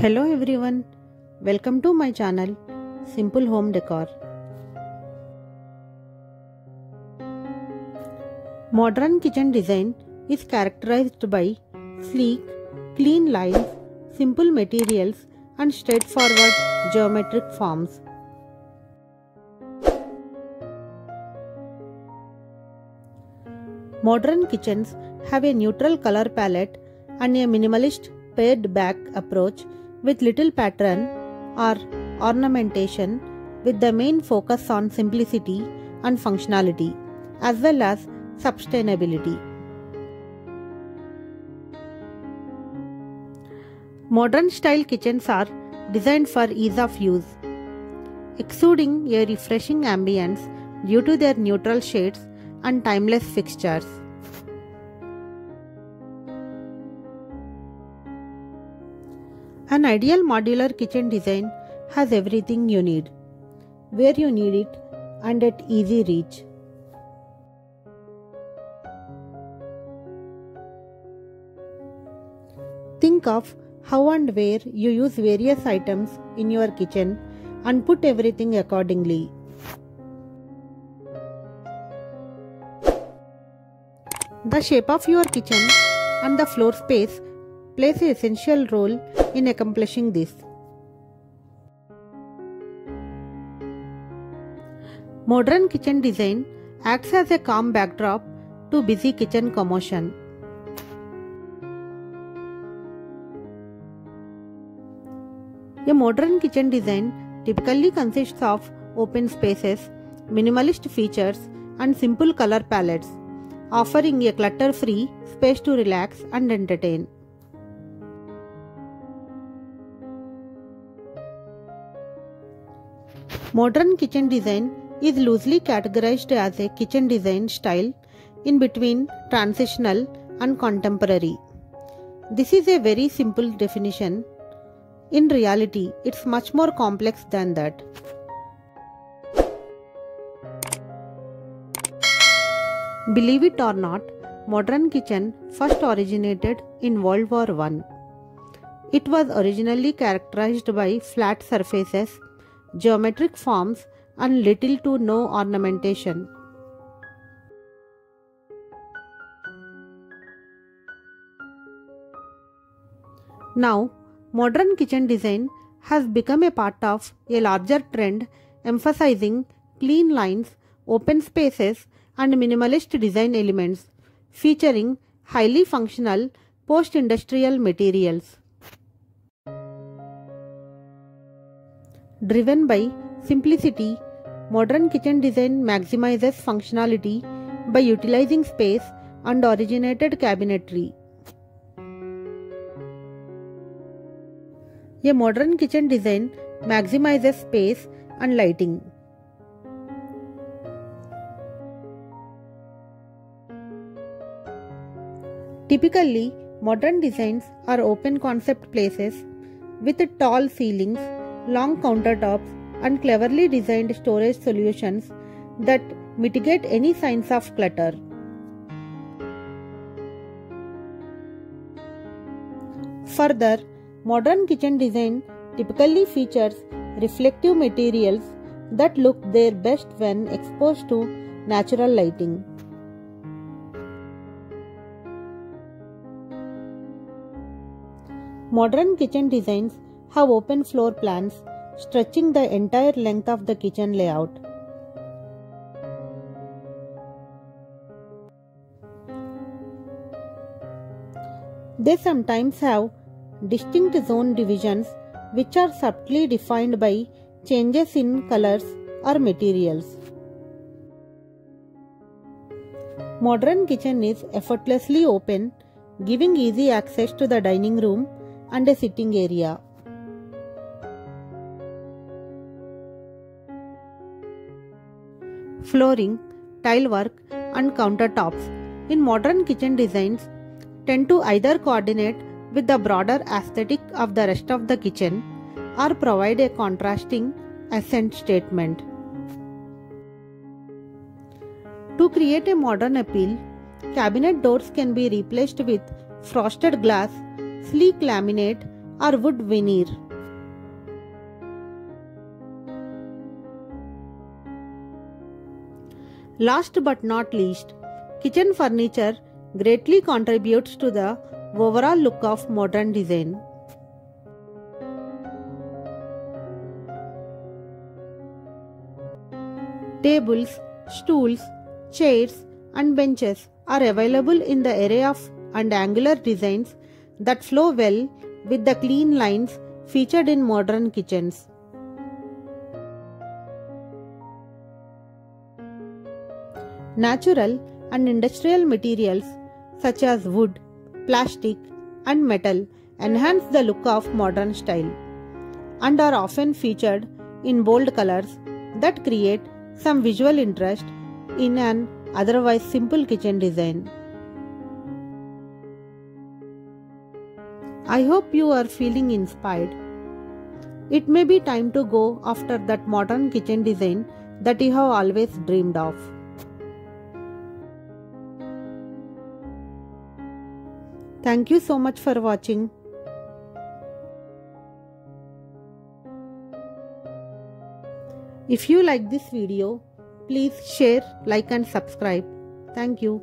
Hello everyone, welcome to my channel Simple Home Decor. Modern kitchen design is characterized by sleek, clean lines, simple materials, and straightforward geometric forms. Modern kitchens have a neutral color palette and a minimalist pared back approach with little pattern or ornamentation with the main focus on simplicity and functionality as well as sustainability. Modern style kitchens are designed for ease of use, exuding a refreshing ambience due to their neutral shades and timeless fixtures. An ideal modular kitchen design has everything you need, where you need it, and at easy reach. Think of how and where you use various items in your kitchen and put everything accordingly. The shape of your kitchen and the floor space plays an essential role in accomplishing this. Modern kitchen design acts as a calm backdrop to busy kitchen commotion. A modern kitchen design typically consists of open spaces, minimalist features, and simple color palettes, offering a clutter free space to relax and entertain. Modern kitchen design is loosely categorized as a kitchen design style in between transitional and contemporary. This is a very simple definition. In reality, it's much more complex than that. Believe it or not, modern kitchen first originated in World War I. It was originally characterized by flat surfaces geometric forms, and little to no ornamentation. Now, modern kitchen design has become a part of a larger trend emphasizing clean lines, open spaces, and minimalist design elements, featuring highly functional post industrial materials. Driven by simplicity, modern kitchen design maximizes functionality by utilizing space and originated cabinetry. A modern kitchen design maximizes space and lighting. Typically, modern designs are open concept places with tall ceilings long countertops, and cleverly designed storage solutions that mitigate any signs of clutter. Further, modern kitchen design typically features reflective materials that look their best when exposed to natural lighting. Modern kitchen designs have open floor plans stretching the entire length of the kitchen layout. They sometimes have distinct zone divisions which are subtly defined by changes in colors or materials. Modern kitchen is effortlessly open, giving easy access to the dining room and a sitting area. Flooring, tile work, and countertops in modern kitchen designs tend to either coordinate with the broader aesthetic of the rest of the kitchen or provide a contrasting accent statement. To create a modern appeal, cabinet doors can be replaced with frosted glass, sleek laminate, or wood veneer. Last but not least, kitchen furniture greatly contributes to the overall look of modern design. Tables, stools, chairs, and benches are available in the array of and angular designs that flow well with the clean lines featured in modern kitchens. Natural and industrial materials such as wood, plastic, and metal enhance the look of modern style and are often featured in bold colors that create some visual interest in an otherwise simple kitchen design. I hope you are feeling inspired. It may be time to go after that modern kitchen design that you have always dreamed of. Thank you so much for watching. If you like this video, please share, like and subscribe. Thank you.